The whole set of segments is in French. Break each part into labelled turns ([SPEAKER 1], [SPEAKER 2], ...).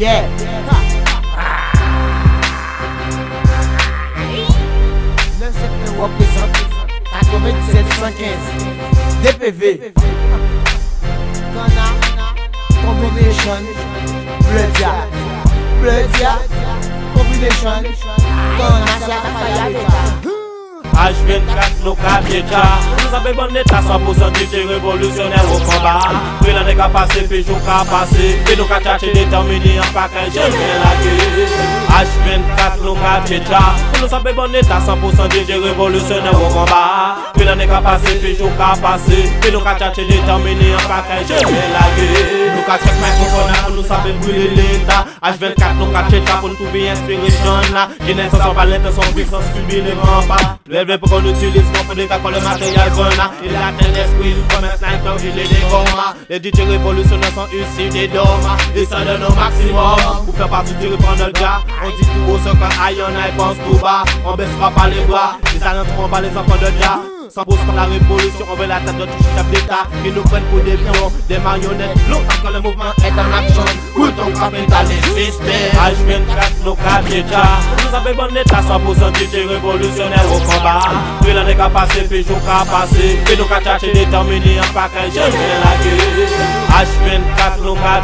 [SPEAKER 1] Yeah. 9 représente 97 115 DPV Ghana Combination. Bloodia Bloodia Combination Ghana Sakafaya
[SPEAKER 2] H24 nou ka pjecha Nou sape bon neta 100% dite revolutionè ou komba Pre la ne ka pase, pe jou ka pase Pe nou ka chache determini an pa kan jeme la ge H24 nou ka pjecha Nou sape bon neta 100% dite revolutionè ou komba Pre la ne ka pase, pe jou ka pase Pe nou ka chache determini an pa kan jeme la ge nou sape brûler l'État. H24 nou ka pyecha pou nou trouver inspiration la Jeunesse sans pas l'intention, puissance subir les remparts Lève pour qu'on utilise mon fait de quand le matériel qu'on a Il a tel esprit comme un sniper, il est des gomas Les DJ révolutionnaires sont ici des domas Ils s'en donnent au maximum. Pour faire partie du répondre le gars On dit tout haut ce qu'on aille, on aille, pense tout bas. On baissera pas les bras Les rentreront pas les enfants de gars pause comme la révolution, on veut la tête de tout chef d'état. Qui nous prennent pour des pions, des marionnettes. Longtemps que le mouvement est en action Pour ton capitaliste système H24, nos déjà Nous avons bon état, 100% DJ révolutionnaire au combat. Puis l'année qu'a passé, puis jour qu'a passé Puis nous qu'a cherché déterminé en paquet, je vais la gueule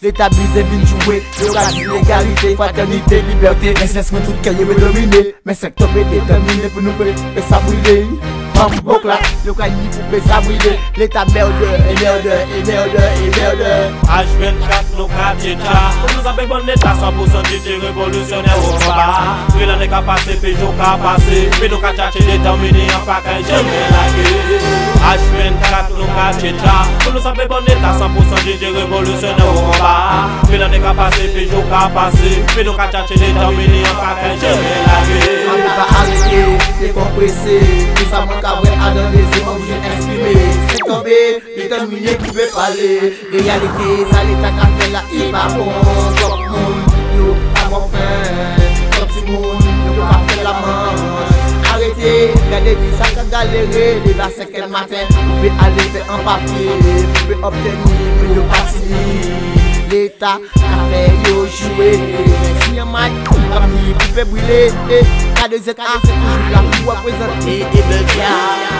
[SPEAKER 1] L'état brisé vient jouer, le cas l'égalité, fraternité, liberté. Mais c'est ce que tout cahier veut dominer. Mais c'est que tomber déterminé pour nous faire ça brûler Bambok là, le ni pour ça brûler L'état merde, et merde, et merde, et merde.
[SPEAKER 2] H24 nous ka pyecha Nous avons bon état 100% DJ révolutionnaire au combat Puis l'année qu'a passé, puis jour qu'a passé. Puis nous cherché déterminé en pas qu'un jamais la gueule. H24 nous ka pyecha Nous avons bon état 100% DJ révolutionnaire au combat Pe nan e ka pase, pe jo ka pase Pe nou ka chache de jame, ne yon ka kre jeme
[SPEAKER 1] lage An mi ba arete, ne komprese Pou sa man ka vre adan leze, man bouje eksprime Se tombe, li tan mouye pouve pale Realite, sa li ta ka fe la i pa bon. Jok moun, yo pa mou fen Jok si moun, yo pou pa fe la man Gade di sa ka galere Li la seken maten Ou pe ale fe an papye Ou pe obteni Ou yo pati l'Etat Kafe yo jwe Si yon mat, kapi pipe brile Kade zek a, toujou la pou apresente E betia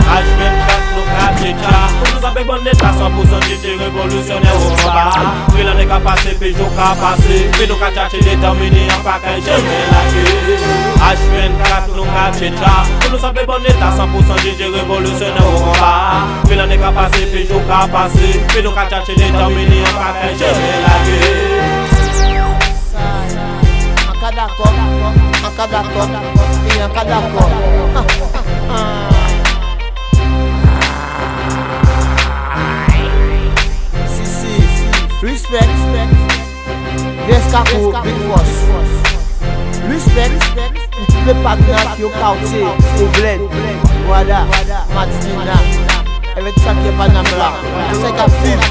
[SPEAKER 2] H24 nou kapi tja Pou nou apek bon etat 100% jete revolusyonè ou mba Pri lan e ka pase, pe jou ka pase Pe nou ka tjache determini an pa kan jeme lage H24 nou kapi tja Pou nou apek bon etat 100% DJ révolutionnaire au combat Puis l'année qu'a passé, puis jour passé. Puis nous cherché on la
[SPEAKER 1] d'accord, d'accord, d'accord. Si, si, respect, respect. Yes, Kako, Big Boss Respect, respect. Partenaires qui ont quartier, au bled, voilà, Madina, avec ça qui est pas là, c'est qu'à vivre,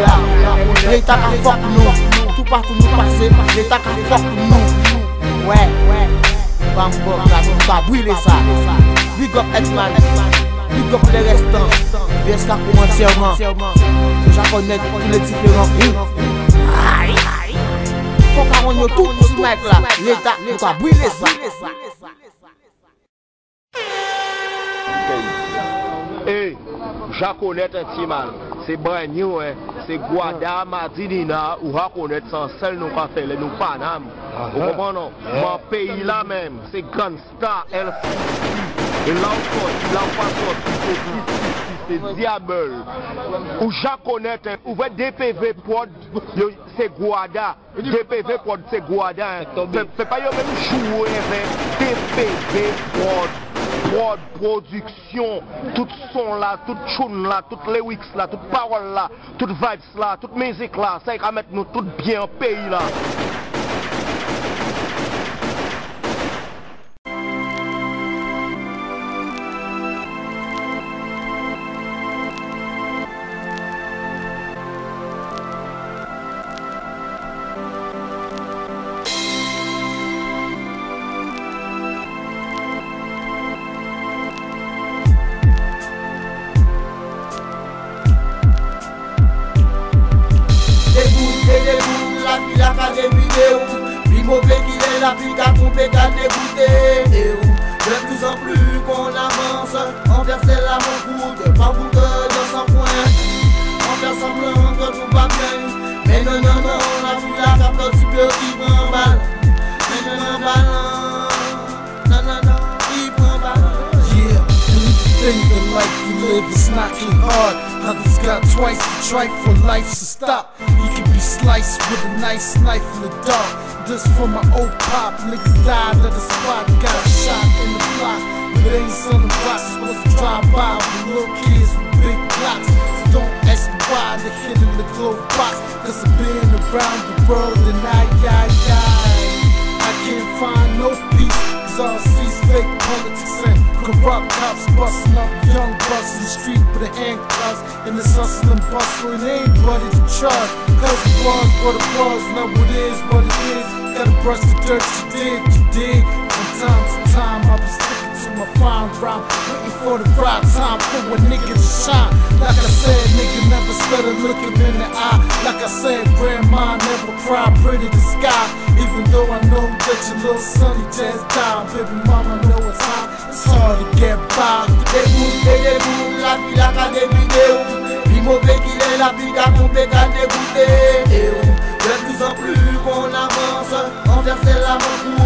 [SPEAKER 1] là, l'État qui fuck nous, tout partout nous passer, l'État qui fuck nous, ouais, ouais, Bambok, là, nous pas brûler ça, big up Edman, big up les restants, Vescapo entièrement, j'en connais tous les différents Fok a ron yo tout si mic la. Leta, yo ka bwile sa.
[SPEAKER 3] E, jaconet an ti man Se banyo e se Gwada, Madinina, ou rakonet san sel nou ka sel, nou Panam. Ah, ou komanon, ah. eh. man peyi la menm, se Gansta, El Sisi, e la ou sot, la ou pa sot, se Sisi, se Diabel. Ou jakonet, ou ve DPV pod, se Gwada, DPV pod se Gwada, se pa yo menm chou, DPV pod. Prod, production, tout son là, tout tune là, toutes lyrics là, toute parole là, toute vibes là, toute musique là, ça va mettre nous tout bien au pays là.
[SPEAKER 1] La pluie qu'à tromper, qu'à dégoûter. Et où, de plus en plus qu'on avance, à mon route, pas vous dans son point. On fait semblant que tout va. Mais non, non, non, la pluie la carte du peu qui prend balle. Mais non, balle. Non, non, non, il prend balle.
[SPEAKER 4] Yeah, if you live is hard, others got twice the tripe for life to stop. Sliced with a nice knife in the dark. This for my old pop, niggas died at the spot, got shot in the block. But they ain't selling boxes, was a drive-by with little kids with big blocks. So don't ask me why they hit in the glove box, cause I've been around the world and I, I, I, I can't find no peace, cause all I see is fake politics and corrupt cops busting up young bucks in the street the handcuffs and it's hustle and bustle and anybody to trust. Cause it was what it was, now it is what it is. Gotta brush the dirt you did, you did. From time to time, I was sticking to my fine rhyme, waiting for the right time for a nigga to shine. Like I said, nigga never stutter looking in the eye. Like I said, grandma never cried, pretty the sky. Even though I know that your little son he just died, baby mama know it's hard. To get by.
[SPEAKER 1] Dégoûte, dégoûte, la pluie la dévidé ou Puis mauvais qu'il est, la qu'a dégoûté Et où, de plus en plus qu'on avance mon route